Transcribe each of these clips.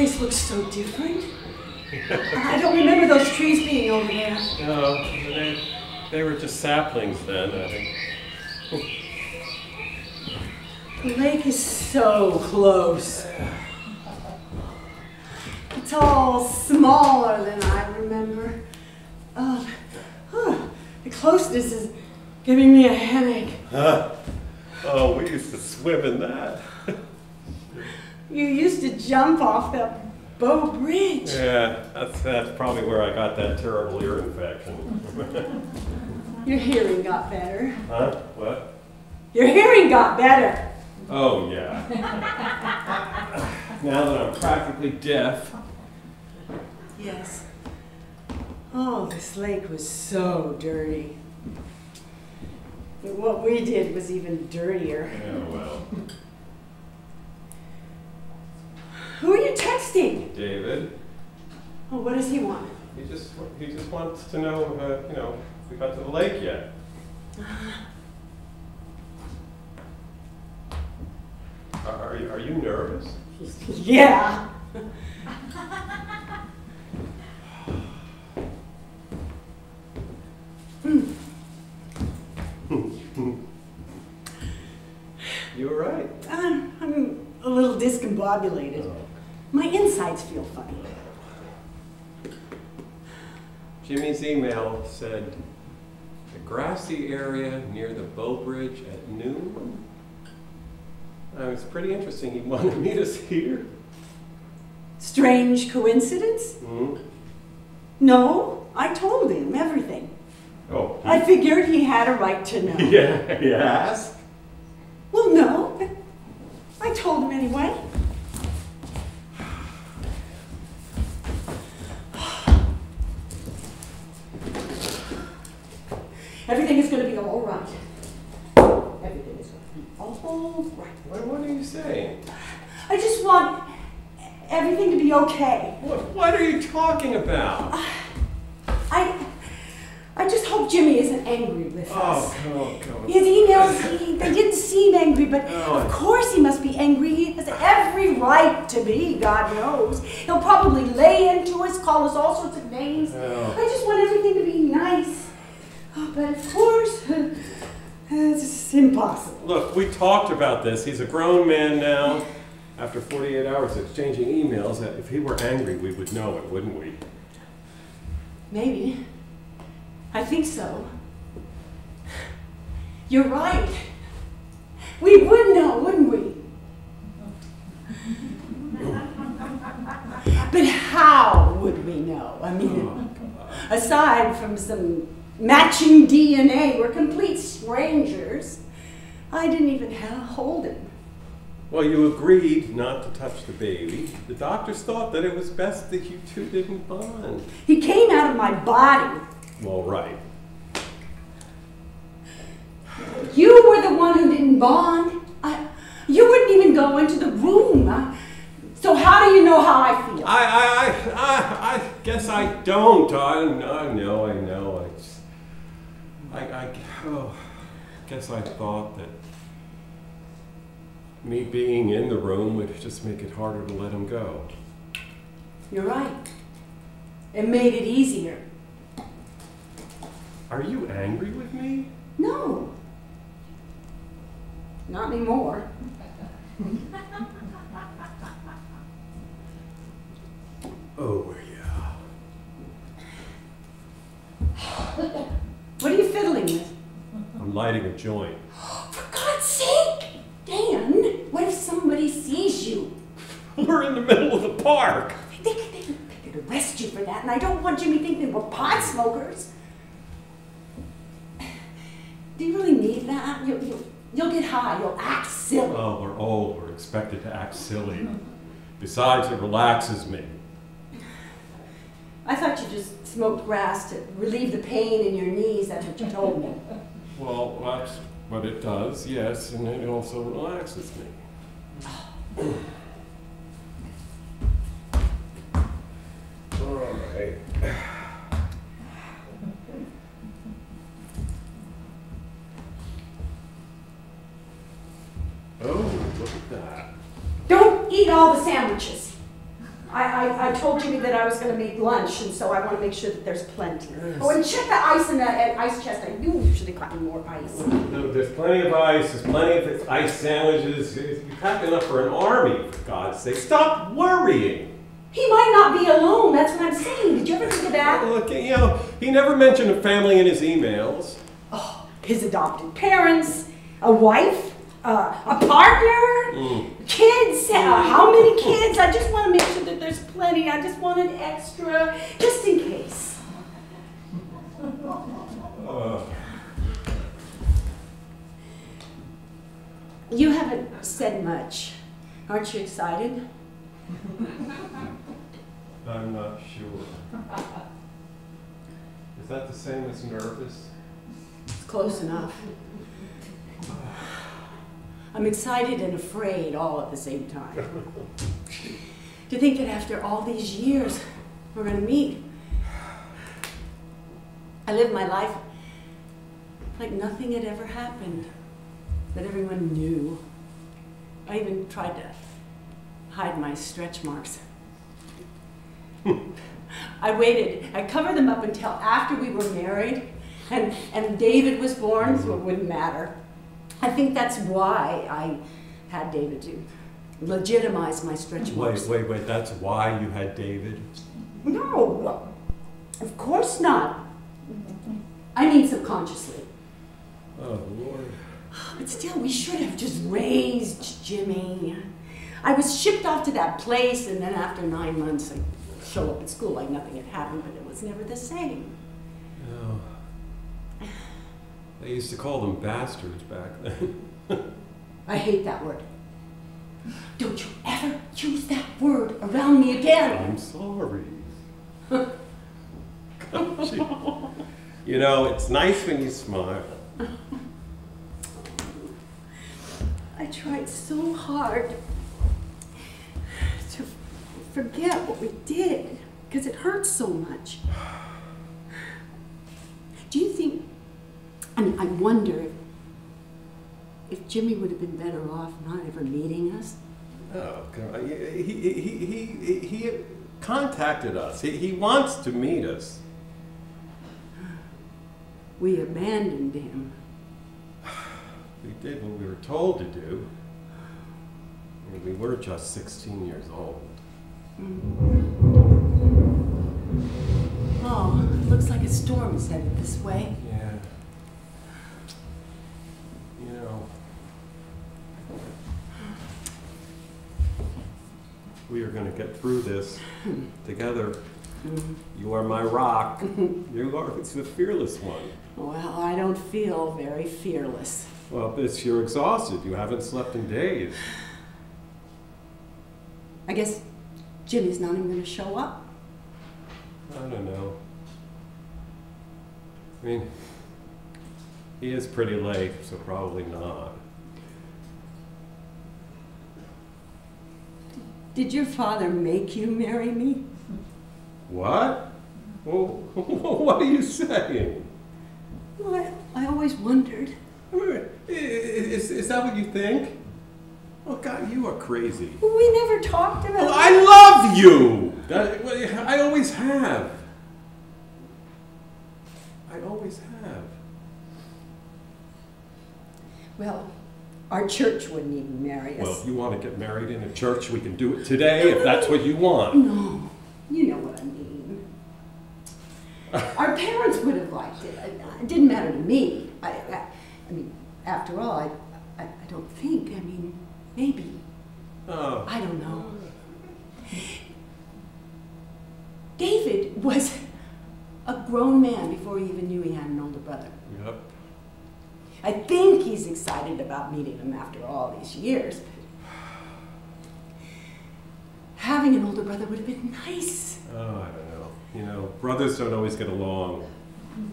place looks so different. I don't remember those trees being over there. No, they, they were just saplings then, I think. The lake is so close. It's all smaller than I remember. Oh, huh, the closeness is giving me a headache. Huh? Oh, we used to swim in that. You used to jump off that bow bridge. Yeah, that's, that's probably where I got that terrible ear infection. Your hearing got better. huh? What? Your hearing got better. Oh, yeah. now that I'm practically deaf. Yes. Oh, this lake was so dirty. But what we did was even dirtier. Yeah, well. Who are you texting? David, Oh, what does he want? he just, he just wants to know, uh, you know, if we got to the lake yet. Are, are you, are you nervous? Yeah. You were right. I'm, I'm a little discombobulated. My insides feel funny. Jimmy's email said, the grassy area near the bow bridge at noon. Uh, it's pretty interesting. He wanted me to see her. Strange coincidence? Hmm? No, I told him everything. Oh, I figured he had a right to know. yeah, yes. Well, no. I told him anyway. Everything is going to be all right. Everything is going to be all right. What, what are you saying? I just want everything to be okay. What, what are you talking about? Uh, I, I just hope Jimmy isn't angry with oh, us. Oh, oh, God. His emails, he, they didn't seem angry, but Oh. of course he must be angry. He has every right to be, God knows. He'll probably lay into us, call us all sorts of names. Oh. I just want everything to be nice. Oh, but of course, it's impossible. Look, we talked about this. He's a grown man now. After 48 hours exchanging emails, uh, if he were angry, we would know it, wouldn't we? Maybe. I think so. You're right. We would know, wouldn't we? But how would we know? I mean, oh, aside from some matching DNA, we're complete strangers. I didn't even hold him. Well, you agreed not to touch the baby. The doctors thought that it was best that you two didn't bond. He came out of my body. Well, right. You were the one who didn't bond. I, you wouldn't even go into the room. I- so how do you know how I feel? I, I, I, I, I guess I don't. I, I know, I know. I I, oh, guess I thought that me being in the room would just make it harder to let him go. You're right. It made it easier. Are you angry with me? No. Not anymore. I'm lighting a joint. For God's sake! Dan, what if somebody sees you? We're in the middle of the park. They, they, they could arrest you for that, and I don't want Jimmy thinking we're pot smokers. Do you really need that? You, you, you'll get high, you'll act silly. Oh, we're old, we're expected to act silly. Besides, it relaxes me. I thought you just smoked grass to relieve the pain in your knees. That's what you told me. Well, that's what it does, yes, and it also relaxes me. All right. I was going to make lunch, and so I want to make sure that there's plenty. Oh, and check the ice in that uh, ice chest. I knew you should have gotten more ice. No, there's plenty of ice, there's plenty of ice sandwiches. You packed enough for an army, for God's sake. Stop worrying. He might not be alone. That's what I'm saying. Did you ever think of that? Look, you know, he never mentioned a family in his emails. Oh, his adopted parents, a wife, uh, a partner, Mm. kids. Uh, how many kids? I just want to make sure that there's plenty. I just want an extra, just in case. Uh, You haven't said much. Aren't you excited? I'm not sure. Is that the same as nervous? It's close enough. I'm excited and afraid all at the same time. to think that after all these years, we're going to meet. I lived my life like nothing had ever happened, that everyone knew. I even tried to hide my stretch marks. I waited. I covered them up until after we were married and, and David was born, so it wouldn't matter. I think that's why I had David to legitimize my stretch marks. Wait, wait, wait, that's why you had David? No, of course not. I mean subconsciously. Oh, Lord. But still, we should have just raised Jimmy. I was shipped off to that place, and then after nine months, I show up at school like nothing had happened, but it was never the same. No. They used to call them bastards back then. I hate that word. Don't you ever use that word around me again. I'm sorry. You know, it's nice when you smile. I tried so hard to forget what we did because it hurts so much. Do you think, I I wonder if, Jimmy would have been better off not ever meeting us? Oh, God. He, he, he, he, he contacted us. He, he wants to meet us. We abandoned him. We did what we were told to do. I mean, we were just 16 years old. Hmm. Oh, looks like a storm is headed this way. Yeah. You know. We are going to get through this together. Mm-hmm. You are my rock. You are the fearless one. Well, I don't feel very fearless. Well, it's you're exhausted. You haven't slept in days. I guess Jimmy's not even going to show up. I don't know. I mean, he is pretty late, so probably not. Did your father make you marry me? What? Well, what are you saying? Well, I, I always wondered. Is, is that what you think? Oh, God, you are crazy. We never talked about oh, Well, I love you! I always have. I always have. Well, our church wouldn't even marry us. Well, if you want to get married in a church, we can do it today if that's what you want. no, you know what I mean. our parents would have liked it. It didn't matter to me. I, I, I mean, after all, I, I, I don't think. I mean, maybe. Oh. I don't know. David was a grown man before he even knew he had an older brother. Yep. I think he's excited about meeting him after all these years. Having an older brother would have been nice. Oh, I don't know. You know, brothers don't always get along.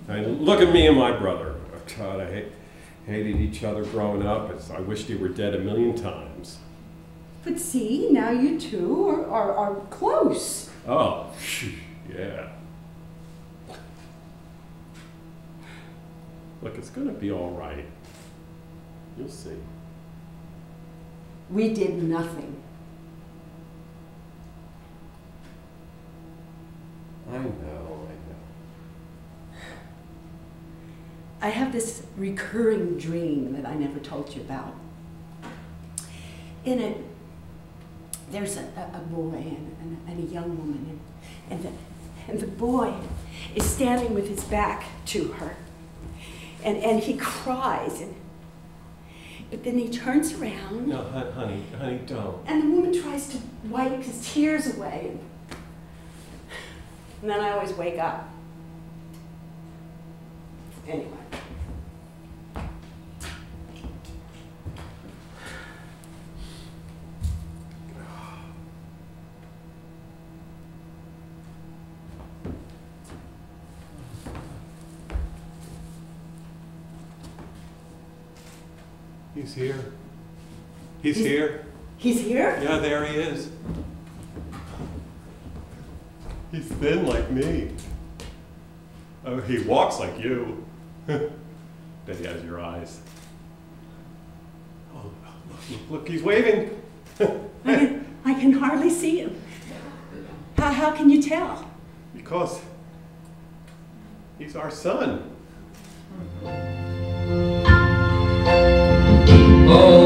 I mean, look at me and my brother. Oh, God, I hate, hated each other growing up. It's, I wished he were dead a million times. But see, now you two are, are, are close. Oh, yeah. Look, it's gonna be all right. You'll see. We did nothing. I know, I know. I have this recurring dream that I never told you about. In it, there's a, a, a boy and, and, and a young woman, and, and, the, and the boy is standing with his back to her. And, and he cries, and, but then he turns around, No, honey, honey, don't. and the woman tries to wipe his tears away. And, and then I always wake up. Anyway. He's here. He's He's- here. He's here? Yeah, there he is. He's thin like me. Oh, he walks like you. but he has your eyes. Oh, look, look, look, he's waving. I can, I can hardly see him. How, how can you tell? Because he's our son. Ah. Oh,